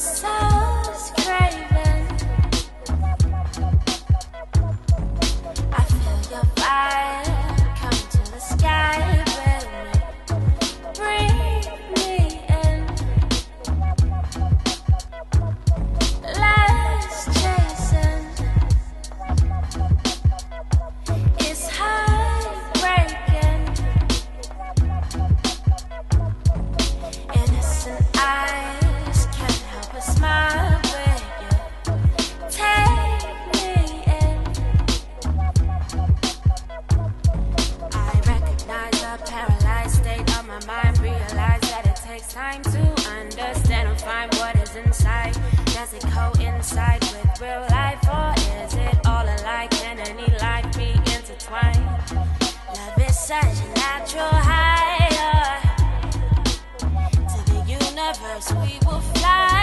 myself takes time to understand and find what is inside. Does it coincide with real life, or is it all alike? Can any life be intertwined? Love is such a natural higher. To the universe, we will fly.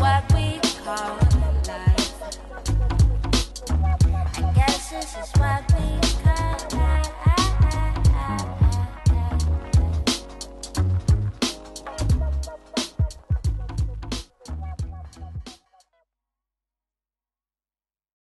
what we call